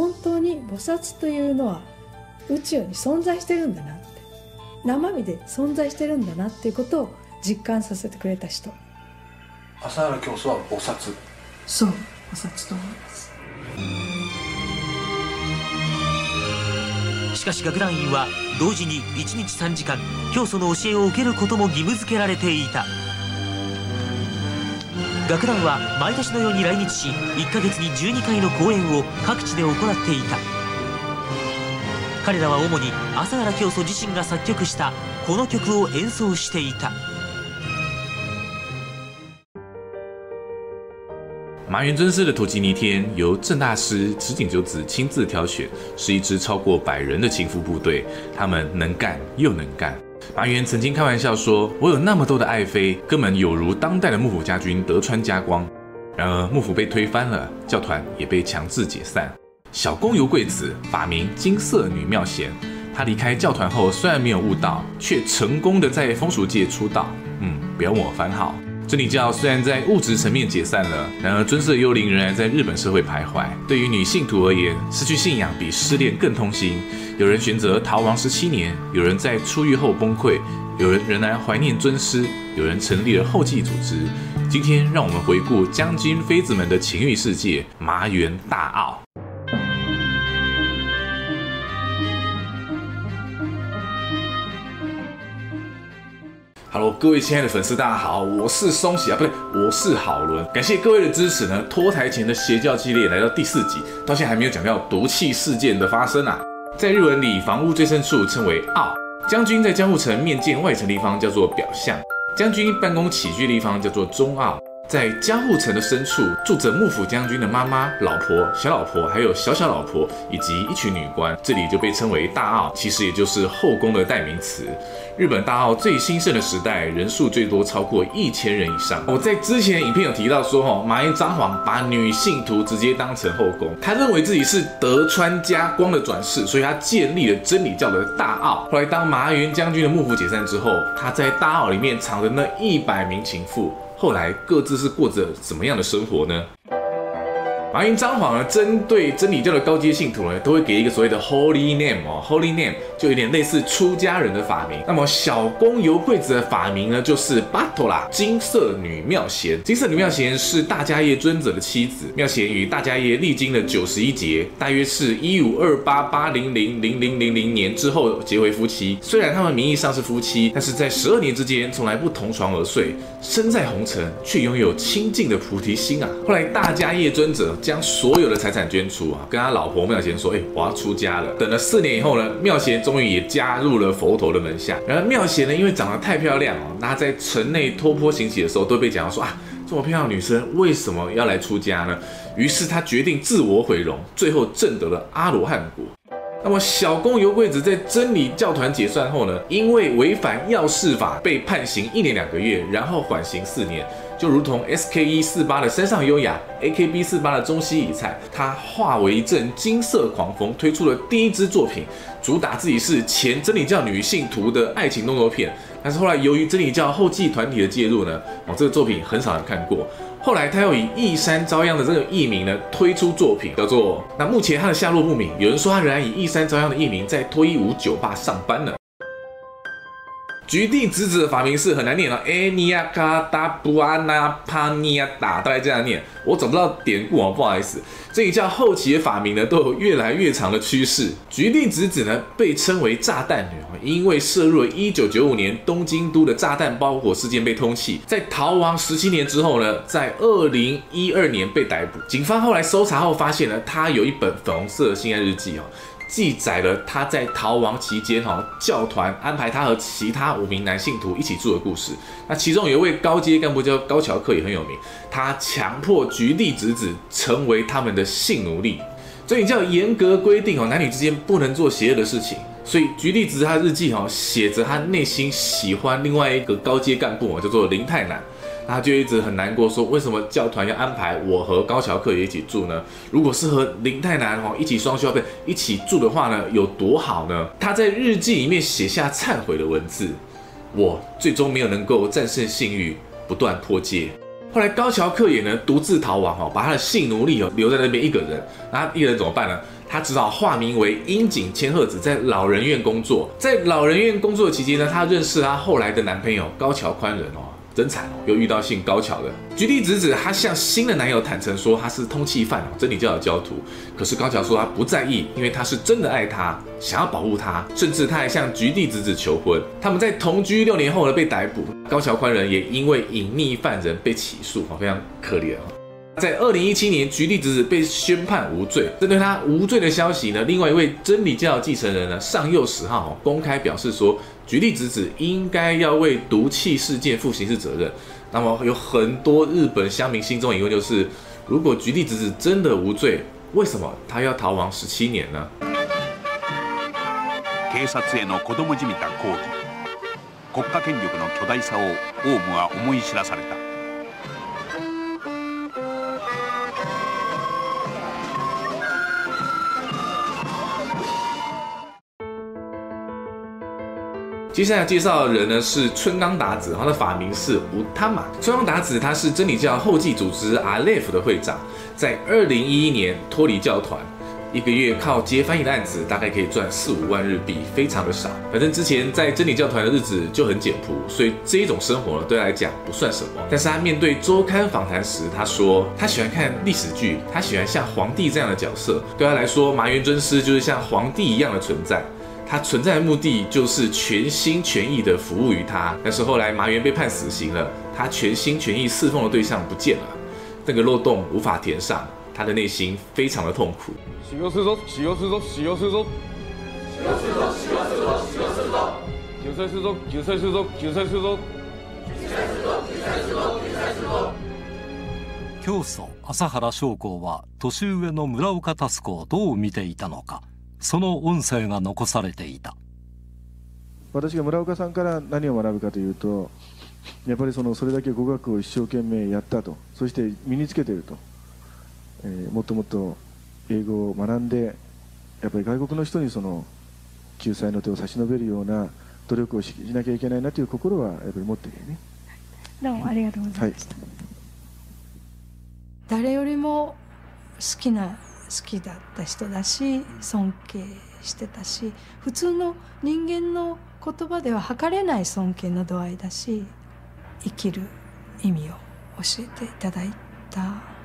本当に菩薩というのは宇宙に存在してるんだなって。生身で存在してるんだなっていうことを実感させてくれた人。朝原教祖は菩薩。そう菩薩と思います。しかし学団員は同時に1日3時間教祖の教えを受けることも義務付けられていた楽団は毎年のように来日し1ヶ月に12回の公演を各地で行っていた彼らは主に朝原教祖自身が作曲したこの曲を演奏していた麻原尊师的《陀吉尼天》由郑大师池井久子亲自挑选，是一支超过百人的情妇部队，他们能干又能干。麻原曾经开玩笑说：“我有那么多的爱妃，根本有如当代的幕府家军德川家光。”然而幕府被推翻了，教团也被强制解散。小宫由贵子法名金色女妙贤，她离开教团后虽然没有悟道，却成功的在风俗界出道。嗯，不要问我番号。真理教虽然在物质层面解散了，然而尊色幽灵仍然在日本社会徘徊。对于女信徒而言，失去信仰比失恋更痛心。有人选择逃亡十七年，有人在出狱后崩溃，有人仍然怀念尊师，有人成立了后继组织。今天，让我们回顾将军妃子们的情欲世界——麻原大奥。Hello，各位亲爱的粉丝，大家好，我是松喜啊，不对，我是郝伦。感谢各位的支持呢。脱台前的邪教系列来到第四集，到现在还没有讲到毒气事件的发生啊。在日文里，房屋最深处称为奥，将军在江户城面见外城地方叫做表象，将军办公起居的地方叫做中奥。在江户城的深处，住着幕府将军的妈妈、老婆、小老婆，还有小小老婆以及一群女官，这里就被称为大奥，其实也就是后宫的代名词。日本大奥最兴盛的时代，人数最多超过一千人以上。我在之前影片有提到说，哈，马英张皇把女信徒直接当成后宫，他认为自己是德川家光的转世，所以他建立了真理教的大奥。后来当麻原将军的幕府解散之后，他在大奥里面藏着那一百名情妇。后来各自是过着什么样的生活呢？马云张皇呢，针对真理教的高阶信徒呢，都会给一个所谓的 Holy Name 哦，Holy Name 就有点类似出家人的法名。那么小宫由贵子的法名呢，就是巴托拉金色女妙贤。金色女妙贤是大家业尊者的妻子，妙贤与大家业历经了九十一劫，大约是一五二八八零零零零零零年之后结为夫妻。虽然他们名义上是夫妻，但是在十二年之间从来不同床而睡。身在红尘，却拥有清净的菩提心啊。后来大家业尊者。将所有的财产捐出啊，跟他老婆妙贤说：“哎，我要出家了。”等了四年以后呢，妙贤终于也加入了佛陀的门下。然而妙贤呢，因为长得太漂亮哦，那在城内托钵行乞的时候，都被讲到说啊，这么漂亮女生为什么要来出家呢？于是他决定自我毁容，最后证得了阿罗汉果。那么小公尤贵子在真理教团解散后呢，因为违反药事法被判刑一年两个月，然后缓刑四年。就如同 S K 一四八的山上优雅，A K B 四八的中西以菜，他化为一阵金色狂风，推出了第一支作品，主打自己是前真理教女性徒的爱情动作片。但是后来由于真理教后继团体的介入呢，哦，这个作品很少人看过。后来他又以一山朝阳的这个艺名呢推出作品，叫做那目前他的下落不明。有人说他仍然以一山朝阳的艺名在脱衣舞酒吧上班呢。菊地直子的法名是很难念了，哎尼亚卡达布安纳帕尼亚达，大概这样念，我找不到典故哦，不好意思。这一叫后期的法名呢，都有越来越长的趋势。菊地直子呢，被称为炸弹女，因为涉入了1995年东京都的炸弹包裹事件被通缉，在逃亡十七年之后呢，在2012年被逮捕。警方后来搜查后发现呢，她有一本粉红色性爱日记哦。记载了他在逃亡期间，哈教团安排他和其他五名男性徒一起住的故事。那其中有一位高阶干部叫高桥克，也很有名。他强迫菊地直子成为他们的性奴隶。所以叫严格规定哦，男女之间不能做邪恶的事情。所以菊地直子他日记哈写着他内心喜欢另外一个高阶干部哦，叫做林太他就一直很难过，说为什么教团要安排我和高桥克也一起住呢？如果是和林太南哦一起双修，不一起住的话呢，有多好呢？他在日记里面写下忏悔的文字：我最终没有能够战胜性欲，不断破戒。后来高桥克也呢独自逃亡哦，把他的性奴隶哦留在那边一个人，那一个人怎么办呢？他只好化名为樱井千鹤子，在老人院工作。在老人院工作期间呢，他认识他后来的男朋友高桥宽人哦。真惨哦，又遇到姓高桥的菊地直子，她向新的男友坦诚说她是通缉犯哦，真理教的教徒。可是高桥说他不在意，因为他是真的爱她，想要保护她，甚至他还向菊地直子求婚。他们在同居六年后呢被逮捕，高桥宽人也因为隐匿犯人被起诉哦，非常可怜哦。在二零一七年，菊地直子被宣判无罪。针对他无罪的消息呢，另外一位真理教继承人呢上佑十号公开表示说。菊地直子应该要为毒气事件负刑事责任。那么有很多日本乡民心中疑问就是：如果菊地直子真的无罪，为什么他要逃亡十七年呢？警察への子供じみた抗議、国家権力の巨大さをオウムは思い知らされた。 接下来介绍的人呢是春冈达子，他的法名是吴他玛。春冈达子他是真理教后继组织阿列夫的会长，在二零一一年脱离教团，一个月靠接翻译的案子，大概可以赚四五万日币，非常的少。反正之前在真理教团的日子就很简朴，所以这一种生活对他来讲不算什么。但是他面对周刊访谈时，他说他喜欢看历史剧，他喜欢像皇帝这样的角色，对他来说，麻原尊师就是像皇帝一样的存在。他存在的目的就是全心全意的服务于他，但是后来麻原被判死刑了，他全心全意侍奉的对象不见了，那个漏洞无法填上，他的内心非常的痛苦。教祖朝原将校は年上の村岡佑子をどう見ていたのか。 その音声が残されていた。私が村岡さんから何を学ぶかというとやっぱりそのそれだけ語学を一生懸命やったと。そして身につけていると、えー、もっともっと英語を学んでやっぱり外国の人にその救済の手を差し伸べるような努力をしなきゃいけないなという心はやっぱり持っているね。どうもありがとうございました、はい、誰よりも好きな好きだった人だし尊敬してたし普通の人間の言葉では測れない尊敬の度合いだし生きる意味を教えていただいた。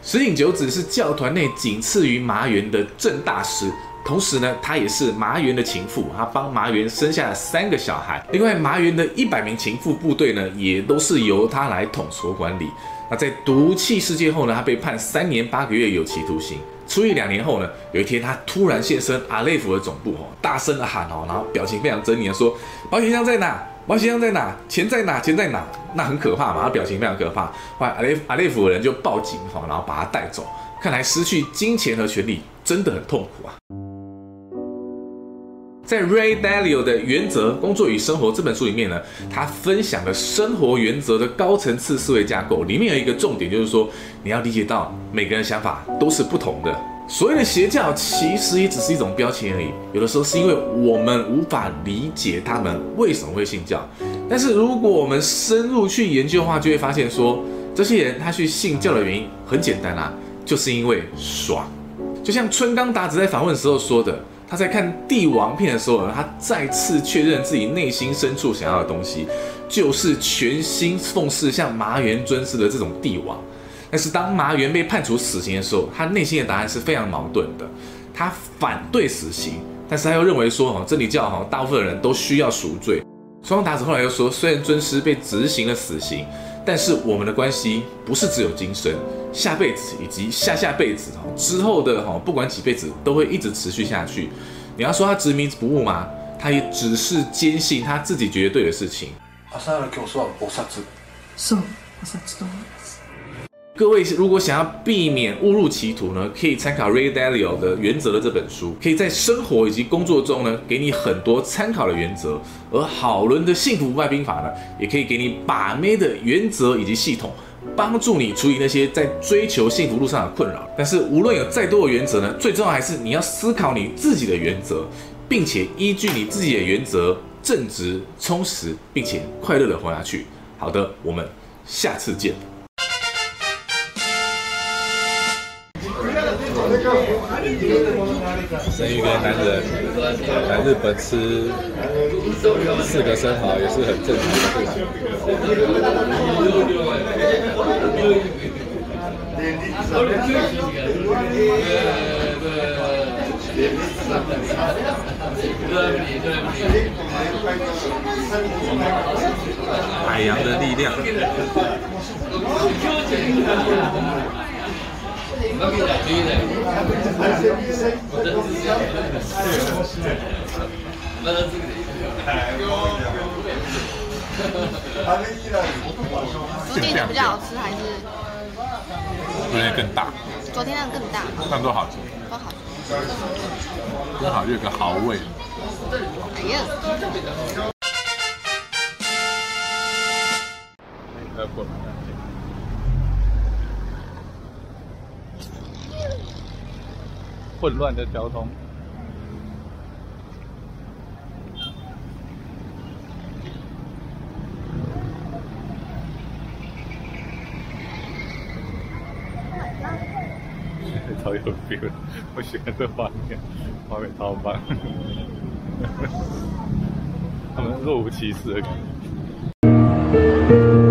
石井九子是教团内仅次于麻原的正大师，同时呢，他也是麻原的情妇，他帮麻原生下了三个小孩。另外，麻原的一百名情妇部队呢，也都是由他来统筹管理。那在毒气事件后呢，他被判三年八个月有期徒刑。出狱两年后呢，有一天他突然现身阿雷夫的总部哦，大声的喊哦，然后表情非常狰狞的说：“保险箱在哪？保险箱在哪？钱在哪？钱在哪？”那很可怕嘛，他表情非常可怕。后来阿雷阿雷夫的人就报警哈，然后把他带走。看来失去金钱和权力真的很痛苦啊。在 Ray Dalio 的《原则：工作与生活》这本书里面呢，他分享了生活原则的高层次思维架构。里面有一个重点，就是说你要理解到每个人想法都是不同的。所谓的邪教，其实也只是一种标签而已。有的时候是因为我们无法理解他们为什么会信教。但是如果我们深入去研究的话，就会发现说，这些人他去信教的原因很简单啊，就是因为爽。就像春刚达子在访问时候说的。他在看帝王片的时候呢，他再次确认自己内心深处想要的东西，就是全心奉侍像麻原尊师的这种帝王。但是当麻原被判处死刑的时候，他内心的答案是非常矛盾的。他反对死刑，但是他又认为说，哈，真理教哈，大部分人都需要赎罪。双达子后来又说，虽然尊师被执行了死刑。但是我们的关系不是只有今生、下辈子以及下下辈子哈之后的哈，不管几辈子都会一直持续下去。你要说他执迷不悟吗？他也只是坚信他自己觉得对的事情。各位如果想要避免误入歧途呢，可以参考 Ray Dalio 的《原则》的这本书，可以在生活以及工作中呢，给你很多参考的原则。而好伦的幸福外兵法呢，也可以给你把妹的原则以及系统，帮助你处理那些在追求幸福路上的困扰。但是无论有再多的原则呢，最重要还是你要思考你自己的原则，并且依据你自己的原则正直、充实，并且快乐的活下去。好的，我们下次见。生一个男人来日本吃四个生蚝也是很正常的事情。海洋的力量。昨天的比较好吃还是昨天更大，昨天那个更大？那多好吃，都好吃。刚好有个蚝味。哎呀，混乱的交通。超有 feel，我喜欢这画面，画面超棒，他们若无其事的感觉。